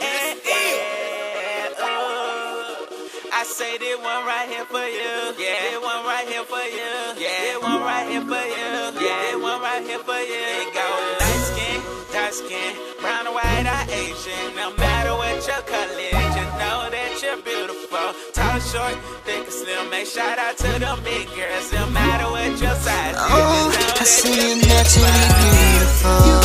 Eh, eh, oh. I say this one right here for you. Yeah, this one right here for you. Yeah, this one right here for you. Yeah, this one right here for you. It go light skin, dark skin, brown or white or Asian. No matter what your color is, just know that you're beautiful. Tall, short, thick or slim. Make shout out to them big girls. No matter what your size is, Oh, just know I see you're naturally beautiful. You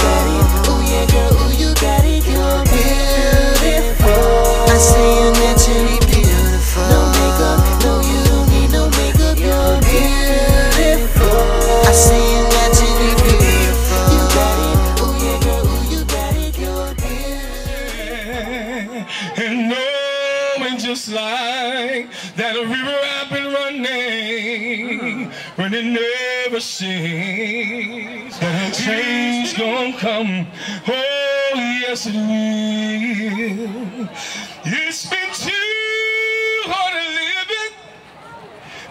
and knowing just like that a river I've been running, running never cease. That a change gonna come, oh yes it will. It's been too hard to live it,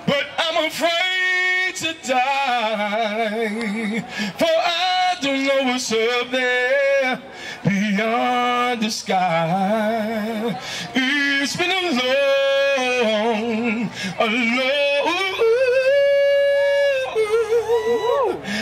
but I'm afraid to die, for I don't know what's up there beyond the sky. It's been a long, a long,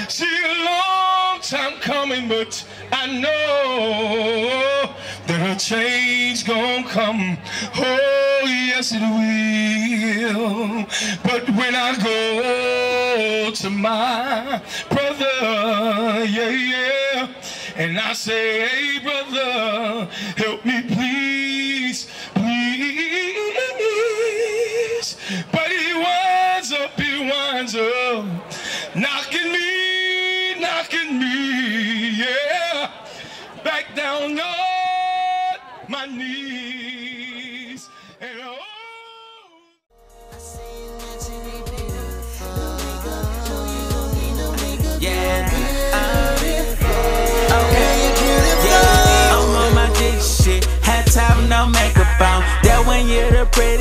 see a long time coming, but I know that a change gonna come. Oh yes it will. But when I go to my brother, yeah yeah, and I say, hey brother, help me please, please. But he winds up, he winds up, knocking me, knocking me, yeah, back down on my knees.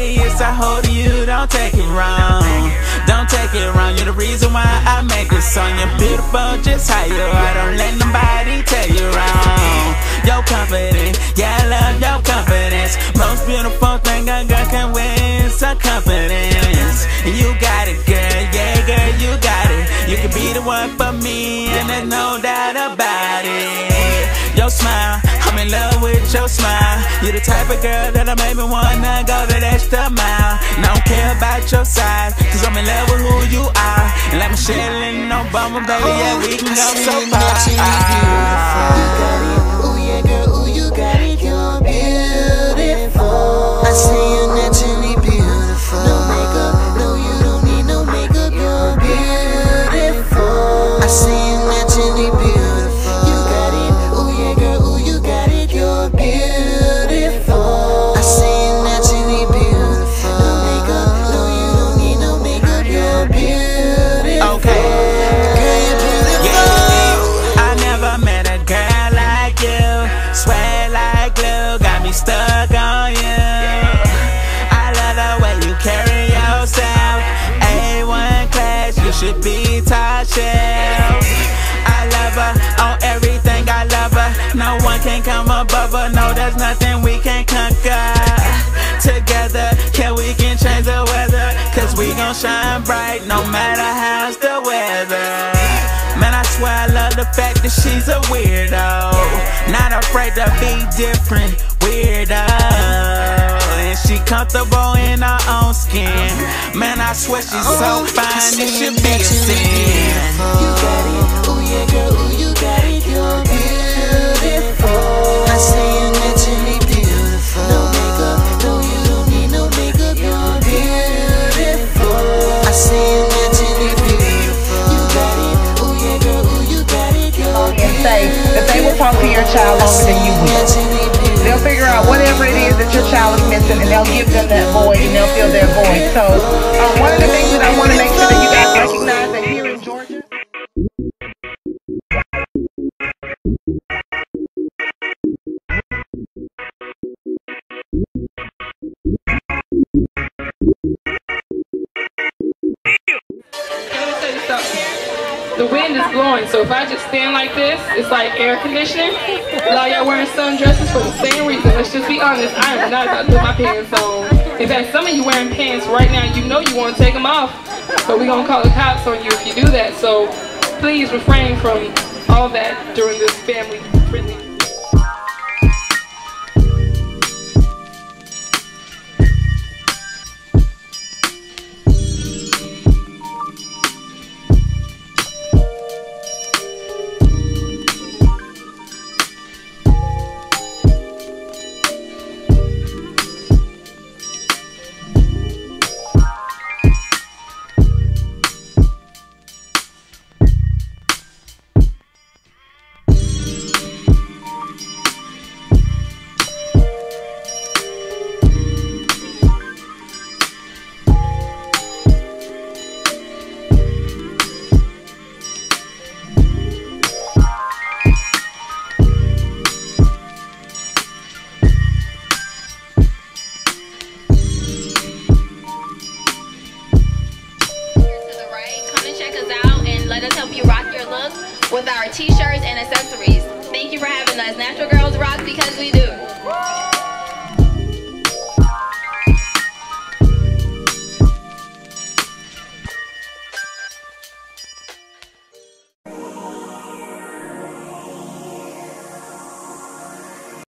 Prettiest, I hold you. Don't take it wrong. Don't take it wrong. You're the reason why I make this song. You're beautiful, just how you are. Don't let nobody tell you wrong. Your confidence, yeah, I love your confidence. Most beautiful thing a girl can win her confidence. You got it, girl. Yeah, girl, you got it. You can be the one for me, and there's no doubt. Your smile, I'm in love with your smile. You're the type of girl that I made me wanna go that extra mile. And I don't care about your size, cause I'm in love with who you are. And like Michelle and Obama, baby, yeah, we can go so far. You got it, ooh yeah, girl, ooh you got it, you're beautiful. Be top. I love her on everything, I love her. No one can come above her. No, there's nothing we can conquer. Together, yeah, we can change the weather. Cause we gon' shine bright no matter how's the weather. Man, I swear I love the fact that she's a weirdo. Not afraid to be different, weirdo. And she comfortable in her own skin. Man, I swear she's so Oh, fine, see it should be a sin. You got it, ooh yeah, girl, ooh you got it, you're beautiful. I see you naturally beautiful. No makeup, no you don't need no makeup, you're beautiful. I see you naturally beautiful. You got it, ooh yeah, girl, ooh you got it, you're and say that they will talk to your child longer than you you will. They'll figure out whatever it is that your child is missing and they'll give them that void and they'll fill their void. So um, one of the things that I want to make sure that you guys recognize that here in Georgia, you. The wind is blowing. So if I just stand like this, it's like air conditioning. A lot of y'all wearing sundresses for the same reason. Let's just be honest. I am not about to put my pants on. In fact, some of you wearing pants right now, you know you want to take them off. But we're going to call the cops on you if you do that. So please refrain from all that during this family Let us help you rock your look with our t-shirts and accessories. Thank you for having us. Natural Girls rock because we do.